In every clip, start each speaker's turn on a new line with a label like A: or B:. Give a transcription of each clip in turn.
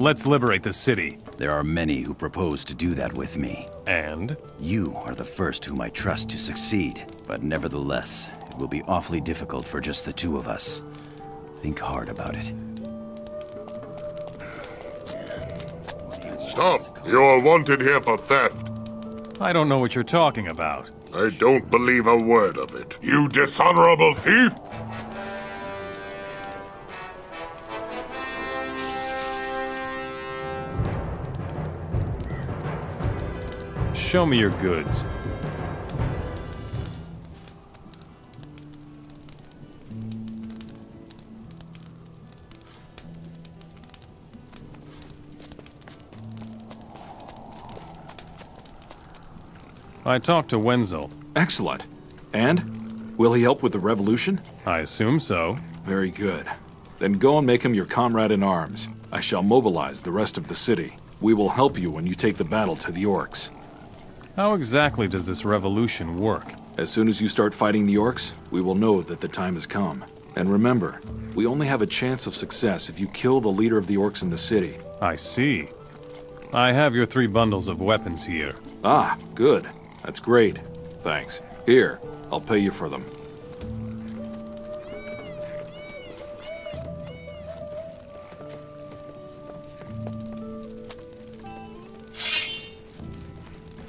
A: Let's liberate the city.
B: There are many who propose to do that with me.
A: And?
B: You are the first whom I trust to succeed. But nevertheless, it will be awfully difficult for just the two of us. Think hard about it.
C: Stop! You are wanted here for theft.
A: I don't know what you're talking about.
C: I don't believe a word of it. You dishonorable thief!
A: Show me your goods. I talked to Wenzel.
D: Excellent. And? Will he help with the revolution?
A: I assume so.
D: Very good. Then go and make him your comrade in arms. I shall mobilize the rest of the city. We will help you when you take the battle to the orcs.
A: How exactly does this revolution work?
D: As soon as you start fighting the orcs, we will know that the time has come. And remember, we only have a chance of success if you kill the leader of the orcs in the city.
A: I see. I have your three bundles of weapons here.
D: Ah, good. That's great. Thanks. Here, I'll pay you for them.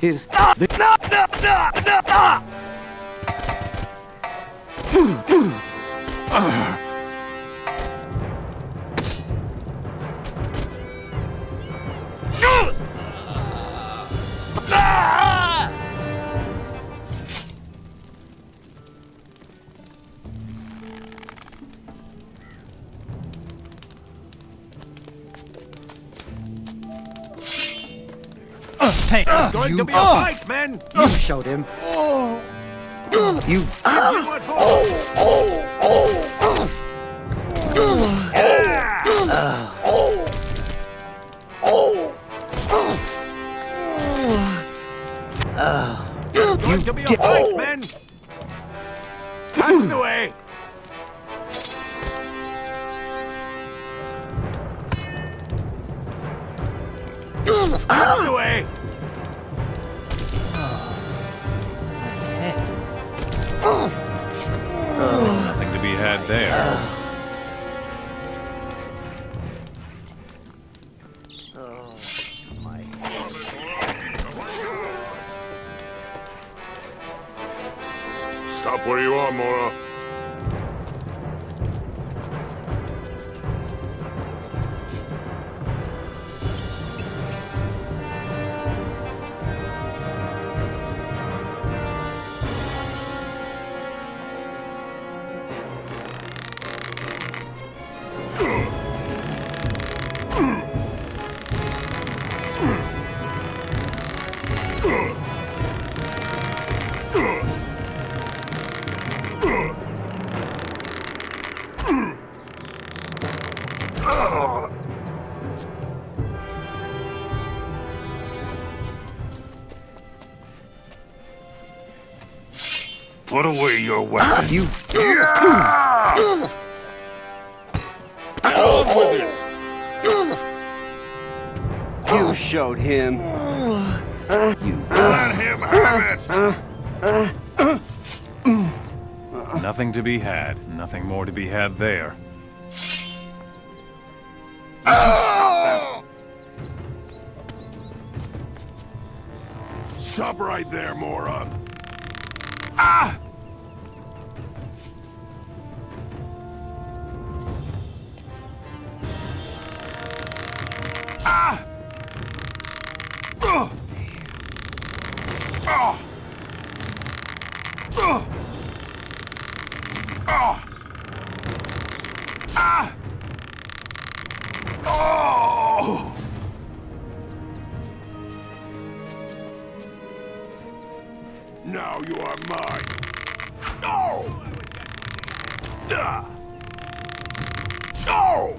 E: Here's the no no no no. Uh,
F: going
E: you-
F: to be a
E: uh,
F: fight, men!
E: You showed him. Oh. You.
F: going to be a fight, men! Pass the way! Pass the way!
A: There.
C: Stop where you are, Morra.
F: Put away your weapon.
E: You.
F: On with it!
E: You showed him. You.
F: Let him have it!
A: Nothing to be had. Nothing more to be had there.
F: Stop right there, moron. Ah! Ah! Ugh! Ah! Ugh! Ah! Ah! Oh! You are mine. No! Ah! No!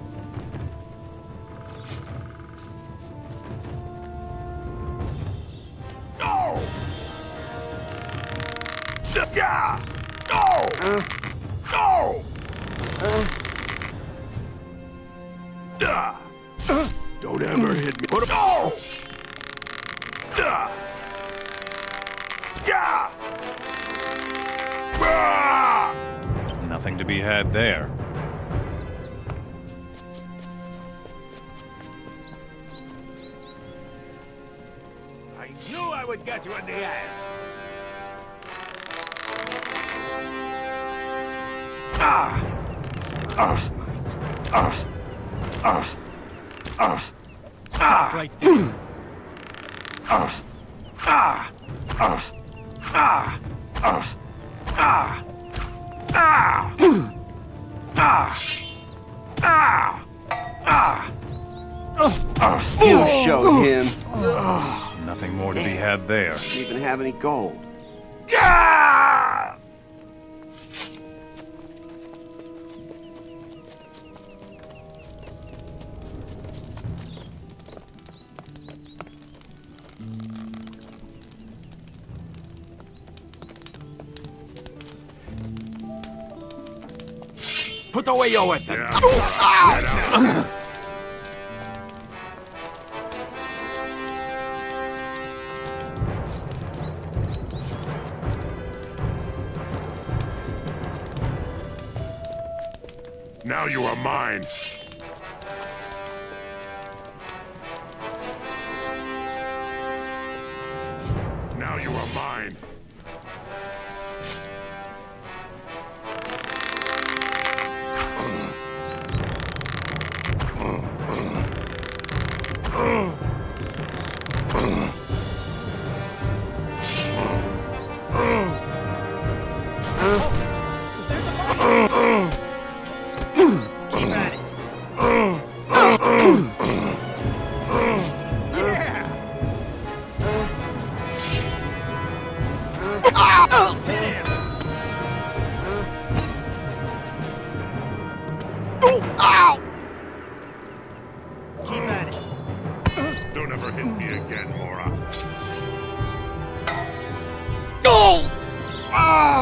F: No! Yeah! No! No! Ah!
E: Don't ever hit me. Put him.
A: Nothing to be had there.
F: I knew I would get you in the end.
A: Stop right there.
G: You showed him.
A: Nothing more to be had there.
G: Didn't even have any gold.
F: Ah! Put the way with them.
C: Now you are mine. Hit me again,
G: Morra. Ah!
C: Next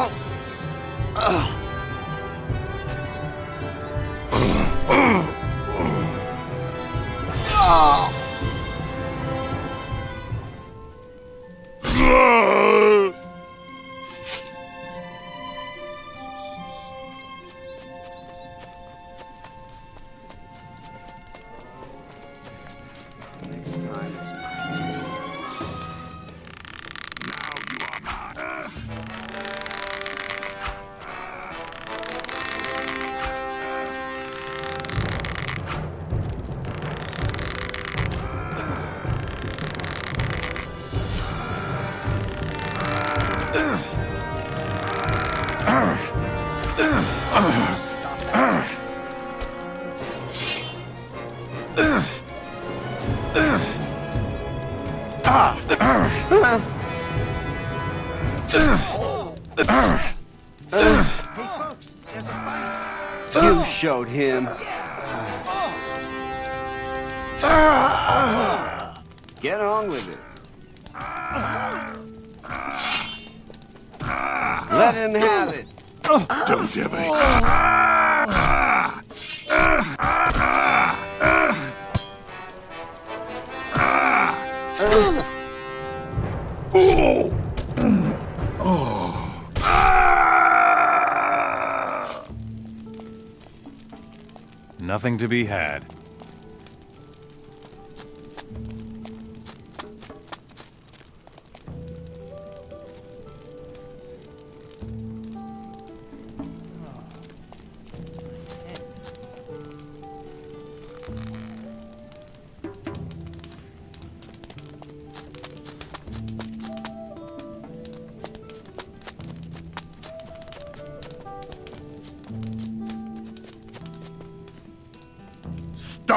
C: You
G: showed him. Get on with it. Let him have it.
C: Don't ever.
A: Nothing to be had.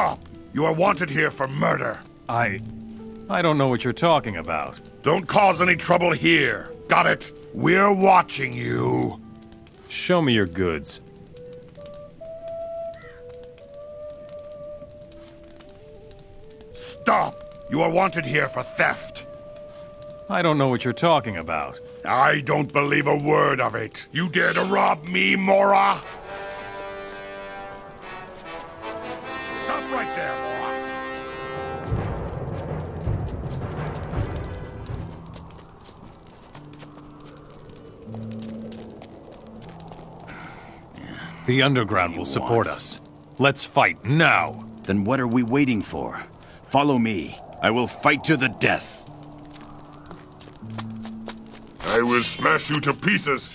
C: Stop! You are wanted here for murder.
A: I. I don't know what you're talking about.
C: Don't cause any trouble here. Got it? We're watching you.
A: Show me your goods.
C: Stop! You are wanted here for theft.
A: I don't know what you're talking about.
C: I don't believe a word of it. You dare to rob me, Morra? Stop right there, Morra.
A: The Underground will support us. Let's fight now.
B: Then what are we waiting for? Follow me. I will fight to the death.
C: I will smash you to pieces.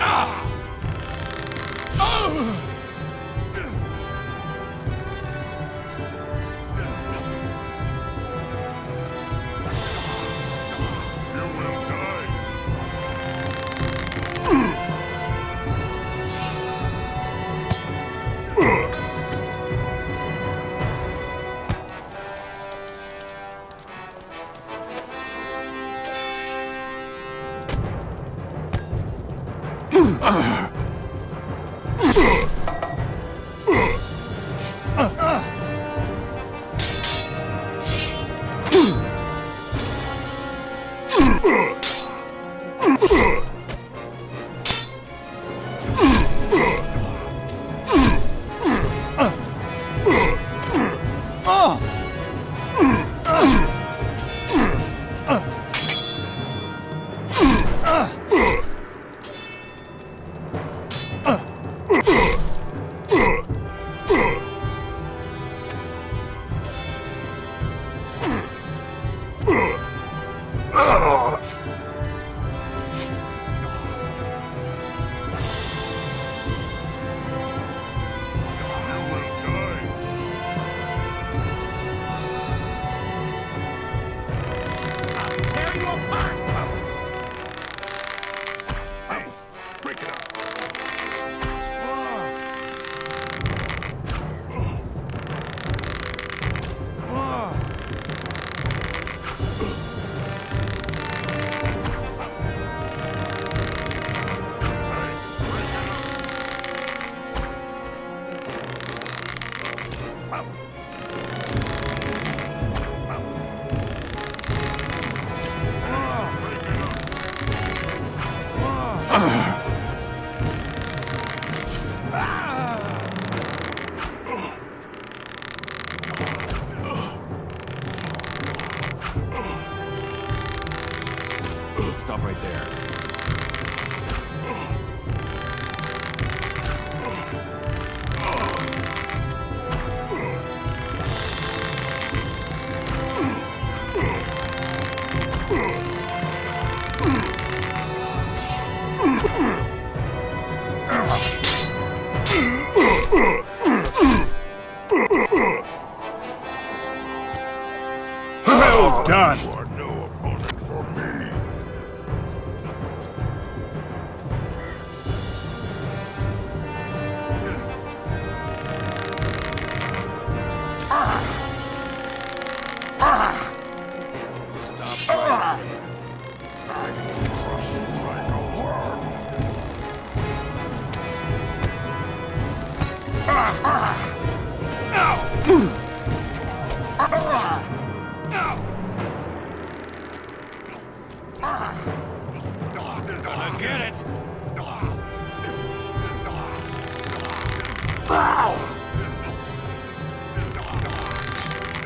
C: You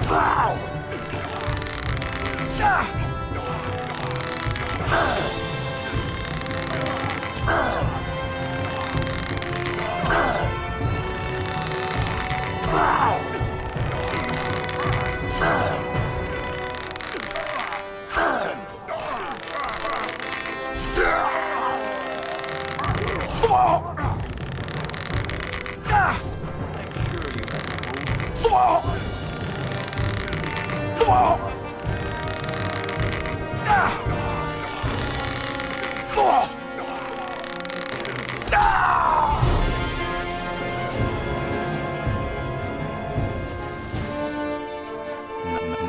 E: Ah!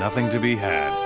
A: Nothing to be had.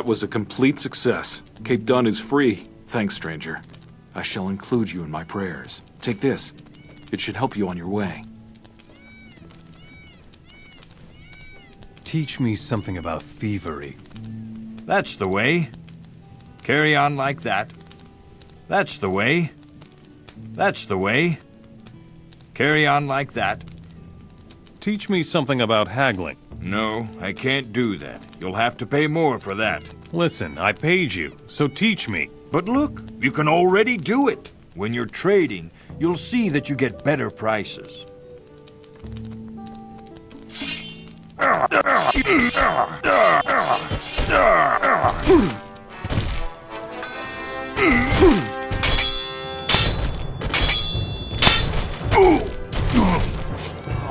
D: That was a complete success. Cape Dun is free. Thanks, stranger. I shall include you in my prayers. Take this. It should help you on your way.
A: Teach me something about thievery.
H: That's the way. Carry on like that. That's the way. That's the way. Carry on like that.
A: Teach me something about haggling.
H: No, I can't do that. You'll have to pay more for that.
A: Listen, I paid you, so teach me.
H: But look, you can already do it. When you're trading, you'll see that you get better prices.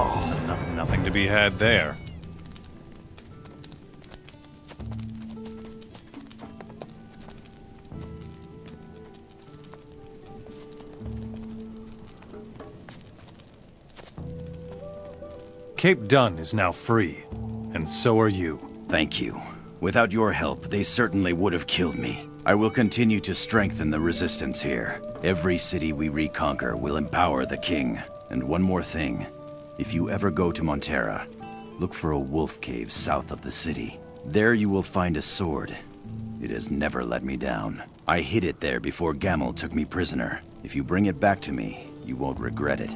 A: Oh, nothing, nothing to be had there. Cape Dun is now free, and so are you.
B: Thank you. Without your help, they certainly would have killed me. I will continue to strengthen the resistance here. Every city we reconquer will empower the king. And one more thing. If you ever go to Montera, look for a wolf cave south of the city. There you will find a sword. It has never let me down. I hid it there before Gamel took me prisoner. If you bring it back to me, you won't regret it.